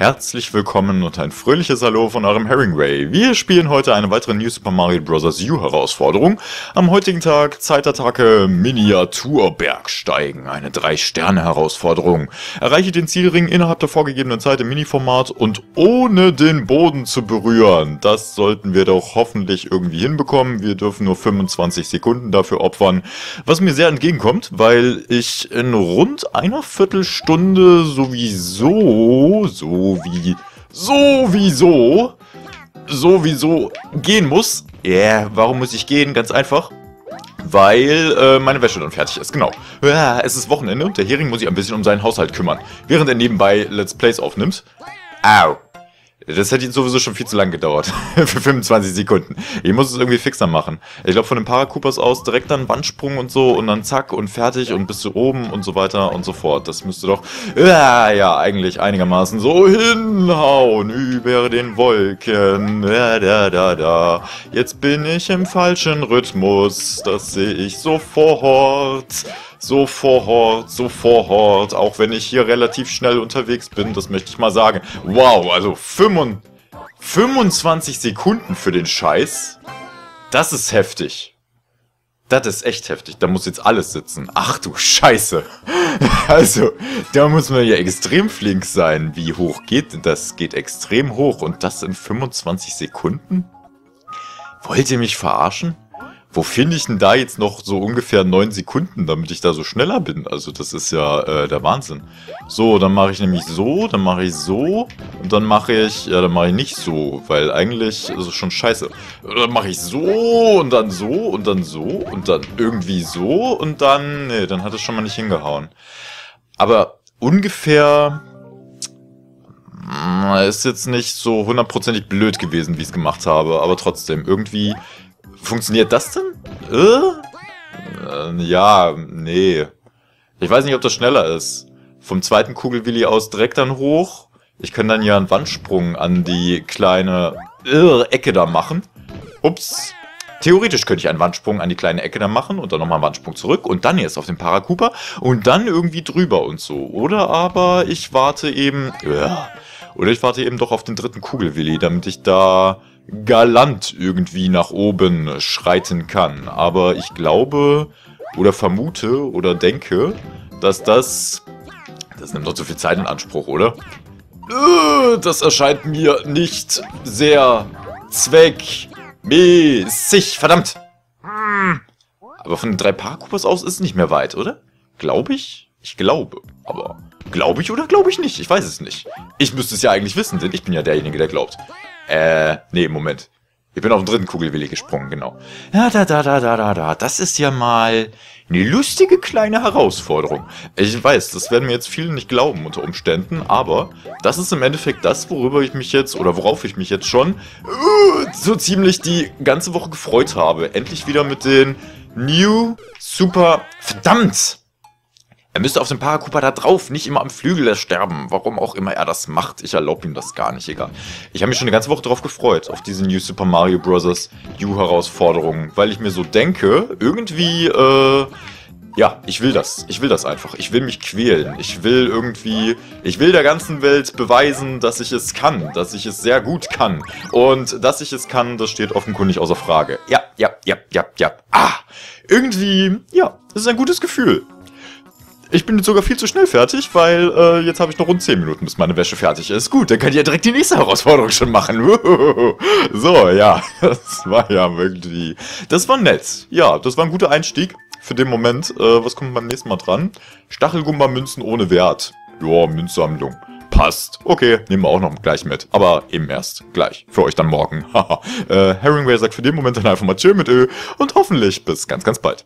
Herzlich willkommen und ein fröhliches Hallo von eurem Herringway. Wir spielen heute eine weitere New Super Mario Bros. U Herausforderung. Am heutigen Tag Zeitattacke Miniaturbergsteigen, eine 3-Sterne-Herausforderung. Erreiche den Zielring innerhalb der vorgegebenen Zeit im Mini-Format und ohne den Boden zu berühren. Das sollten wir doch hoffentlich irgendwie hinbekommen. Wir dürfen nur 25 Sekunden dafür opfern, was mir sehr entgegenkommt, weil ich in rund einer Viertelstunde sowieso so wie sowieso sowieso gehen muss. Ja, yeah, warum muss ich gehen? Ganz einfach. Weil äh, meine Wäsche dann fertig ist, genau. Ja, es ist Wochenende und der Hering muss sich ein bisschen um seinen Haushalt kümmern, während er nebenbei Let's Plays aufnimmt. Au. Das hätte sowieso schon viel zu lang gedauert. Für 25 Sekunden. Ich muss es irgendwie fixer machen. Ich glaube, von den Paracoopers aus direkt dann Wandsprung und so und dann zack und fertig und bist du oben und so weiter und so fort. Das müsste doch, ja, ja, eigentlich einigermaßen so hinhauen über den Wolken. Da, da, da, da. Jetzt bin ich im falschen Rhythmus. Das sehe ich sofort sofort, sofort, auch wenn ich hier relativ schnell unterwegs bin, das möchte ich mal sagen. Wow, also 25 Sekunden für den Scheiß, das ist heftig. Das ist echt heftig, da muss jetzt alles sitzen. Ach du Scheiße. Also, da muss man ja extrem flink sein. Wie hoch geht das? Geht extrem hoch und das in 25 Sekunden? Wollt ihr mich verarschen? Wo finde ich denn da jetzt noch so ungefähr 9 Sekunden, damit ich da so schneller bin? Also das ist ja äh, der Wahnsinn. So, dann mache ich nämlich so, dann mache ich so und dann mache ich, ja, dann mache ich nicht so, weil eigentlich ist es schon scheiße. Dann mache ich so und dann so und dann so und dann irgendwie so und dann, nee, dann hat es schon mal nicht hingehauen. Aber ungefähr hm, ist jetzt nicht so hundertprozentig blöd gewesen, wie ich es gemacht habe, aber trotzdem, irgendwie Funktioniert das denn? Äh? äh? ja, nee. Ich weiß nicht, ob das schneller ist. Vom zweiten Kugelwilli aus direkt dann hoch. Ich kann dann ja einen Wandsprung an die kleine äh, Ecke da machen. Ups. Theoretisch könnte ich einen Wandsprung an die kleine Ecke da machen und dann nochmal einen Wandsprung zurück und dann jetzt auf den Paracooper und dann irgendwie drüber und so. Oder aber ich warte eben... Äh, oder ich warte eben doch auf den dritten Kugelwilli, damit ich da galant irgendwie nach oben schreiten kann. Aber ich glaube oder vermute oder denke, dass das... Das nimmt doch zu viel Zeit in Anspruch, oder? Äh, das erscheint mir nicht sehr zweckmäßig. Verdammt! Aber von den drei Parkcoopers aus ist es nicht mehr weit, oder? Glaube ich? Ich glaube. Aber glaube ich oder glaube ich nicht? Ich weiß es nicht. Ich müsste es ja eigentlich wissen, denn ich bin ja derjenige, der glaubt. Äh, nee, Moment. Ich bin auf den dritten Kugelwilli gesprungen, genau. Ja, da, da, da, da, da, da. Das ist ja mal eine lustige kleine Herausforderung. Ich weiß, das werden mir jetzt viele nicht glauben unter Umständen, aber das ist im Endeffekt das, worüber ich mich jetzt, oder worauf ich mich jetzt schon uh, so ziemlich die ganze Woche gefreut habe. Endlich wieder mit den New Super... Verdammt! Er müsste auf dem Paracooper da drauf, nicht immer am Flügel sterben. Warum auch immer er das macht. Ich erlaube ihm das gar nicht, egal. Ich habe mich schon eine ganze Woche darauf gefreut, auf diese New Super Mario Bros. U-Herausforderung, weil ich mir so denke, irgendwie, äh, ja, ich will das. Ich will das einfach. Ich will mich quälen. Ich will irgendwie, ich will der ganzen Welt beweisen, dass ich es kann, dass ich es sehr gut kann. Und dass ich es kann, das steht offenkundig außer Frage. Ja, ja, ja, ja, ja. Ah, irgendwie, ja, das ist ein gutes Gefühl. Ich bin jetzt sogar viel zu schnell fertig, weil äh, jetzt habe ich noch rund 10 Minuten, bis meine Wäsche fertig ist. Gut, dann kann ich ja direkt die nächste Herausforderung schon machen. so, ja, das war ja wirklich... Das war nett. Ja, das war ein guter Einstieg für den Moment. Äh, was kommt beim nächsten Mal dran? Stachelgumba-Münzen ohne Wert. Ja, Münzsammlung. Passt. Okay, nehmen wir auch noch gleich mit. Aber eben erst gleich. Für euch dann morgen. Haha. äh, Herringway sagt für den Moment dann einfach mal Chill mit Ö. Und hoffentlich bis ganz, ganz bald.